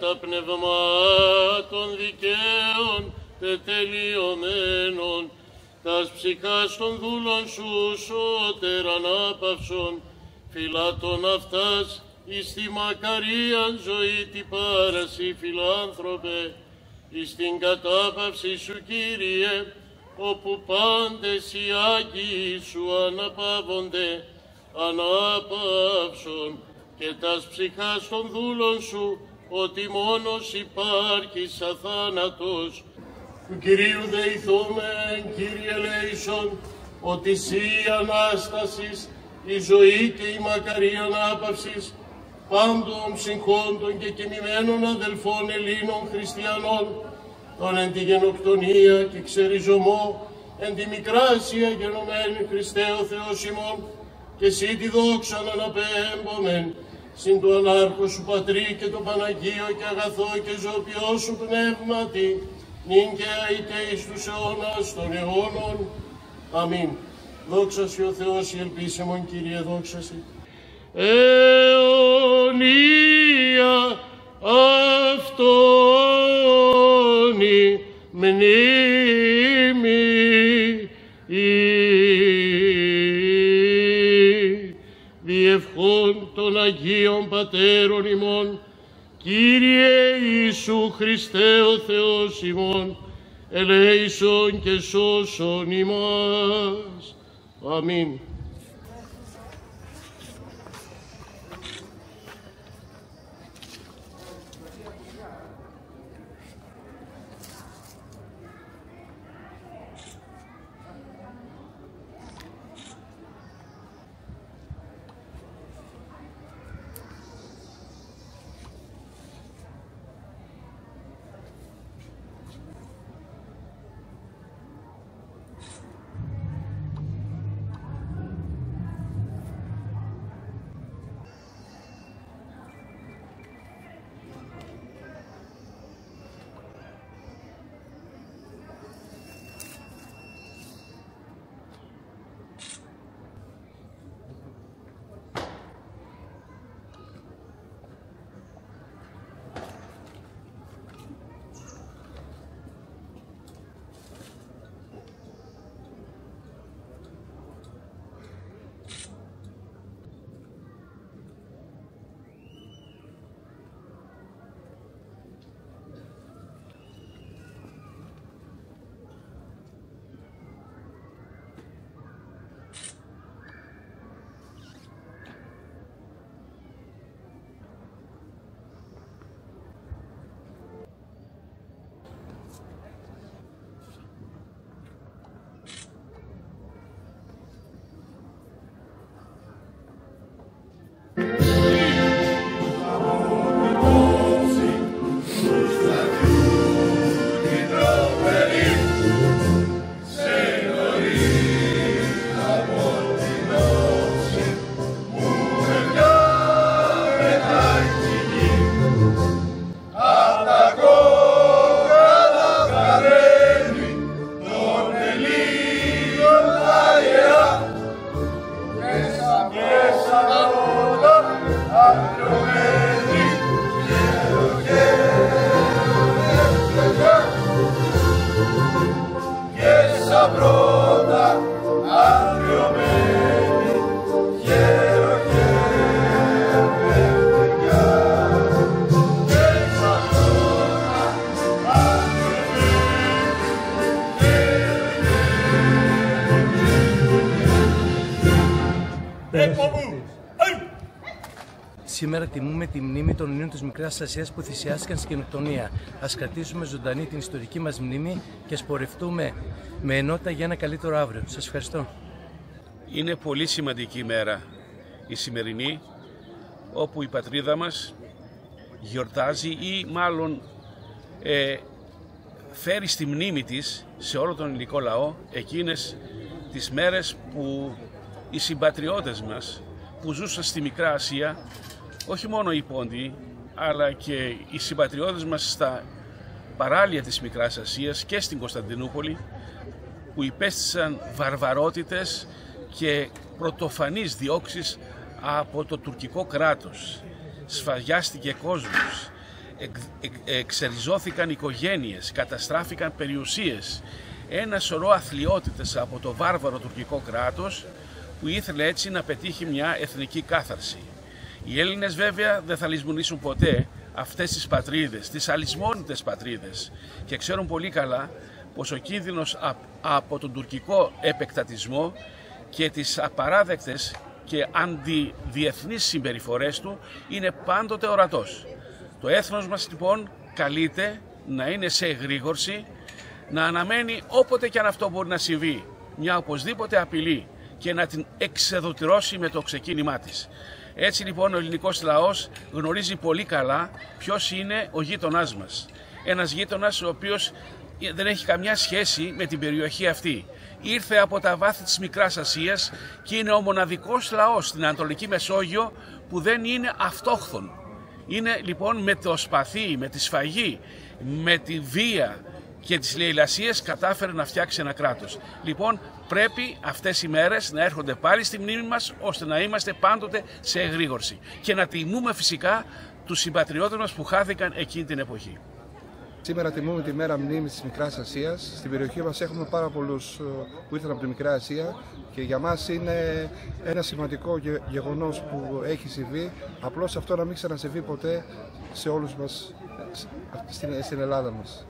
τα πνευμάτων δικαίων τετελειωμένων, τας ψυχάς των δούλων σου σώτερ ανάπαυσον, φυλάτων αυτάς εις τη μακαρίαν ζωή τη πάραση φιλάνθρωπε, εις την κατάπαυση σου Κύριε, όπου πάντες οι Άγιοι σου αναπαύονται, ανάπαυσον και τας ψυχάς των δούλων σου, ότι μόνος υπάρχεις αθάνατος. Του Κυρίου δεηθούμε, Κύριε Λέησον, ότι Συ Ανάστασης, η ζωή και η μακαρή ανάπαυσης, πάντων συγχόντων και κοιμημένων αδελφών Ελλήνων χριστιανών, τον εν τη γενοκτονία και ξεριζωμό, εν τη μικράσια γενομένη Χριστέ ο Θεός ημών, και εσύ τη δόξα να αναπέμπομεν, συν του ανάρχο σου Πατρί και το Παναγίο και αγαθό και ζωοποιό σου πνεύματι, νυν και αεί και εις τους αιώνας των αιώνων. Αμήν. Δόξα Συ ο Θεός, η ελπίσιμον Κύριε, δόξα Συ. Αιωνία αυτόνη μνήμη των Αγίων Πατέρων ημών, Κύριε Ιησού Χριστέ ο Θεός ημών, ελέησον και σώσον ημάς. Αμήν. Σήμερα τιμούμε τη μνήμη των Ελλήνων της Μικράς Ασίας που θυσιάστηκαν στην κοινοκτονία. Α κρατήσουμε ζωντανή την ιστορική μας μνήμη και ας πορευτούμε με ενότητα για ένα καλύτερο αύριο. Σας ευχαριστώ. Είναι πολύ σημαντική ημέρα η σημερινή, όπου η πατρίδα μας γιορτάζει ή μάλλον ε, φέρει στη μνήμη της σε όλο τον ελληνικό λαό εκείνες τις μέρες που οι συμπατριώτες μας που ζούσαν στη Μικρά Ασία όχι μόνο οι Πόντιοι, αλλά και οι συμπατριώτες μας στα παράλια της Μικράς Ασίας και στην Κωνσταντινούπολη που υπέστησαν βαρβαρότητες και πρωτοφανείς διώξεις από το τουρκικό κράτος. Σφαγιάστηκε κόσμος, εξεριζώθηκαν οικογένειες, καταστράφηκαν περιουσίες, ένα σωρό αθλειότητες από το βάρβαρο τουρκικό κράτος που ήθελε έτσι να πετύχει μια εθνική κάθαρση. Οι Έλληνες βέβαια δεν θα λησμονήσουν ποτέ αυτές τις πατρίδες, τις αλυσμόνητες πατρίδες και ξέρουν πολύ καλά πως ο κίνδυνος από τον τουρκικό επεκτατισμό και τις απαράδεκτες και αντιδιεθνείς συμπεριφορές του είναι πάντοτε ορατός. Το έθνος μας λοιπόν καλείται να είναι σε εγρήγορση, να αναμένει όποτε και αν αυτό μπορεί να συμβεί μια οπωσδήποτε απειλή και να την εξεδοτηρώσει με το ξεκίνημά της. Έτσι λοιπόν ο ελληνικός λαός γνωρίζει πολύ καλά ποιος είναι ο γείτονάς μας. Ένας γείτονας ο οποίος δεν έχει καμιά σχέση με την περιοχή αυτή. Ήρθε από τα βάθη της Μικράς Ασίας και είναι ο μοναδικός λαός στην Ανατολική Μεσόγειο που δεν είναι αυτόχθον. Είναι λοιπόν με το σπαθί, με τη σφαγή, με τη βία και τις λαιλασίες κατάφερε να φτιάξει ένα κράτος. Λοιπόν πρέπει αυτές οι μέρες να έρχονται πάλι στη μνήμη μας ώστε να είμαστε πάντοτε σε εγρήγορση και να τιμούμε φυσικά τους συμπατριώτες μας που χάθηκαν εκείνη την εποχή. Σήμερα τιμούμε τη μέρα μνήμης της Μικράς Ασίας. Στην περιοχή μας έχουμε πάρα πολλούς ε, που ήρθαν από τη Μικρά Ασία και για μας είναι ένα σημαντικό γεγονός που έχει συμβεί. Απλώς αυτό να μην ξανασυμβεί ποτέ σε όλους μας στην Ελλάδα μας.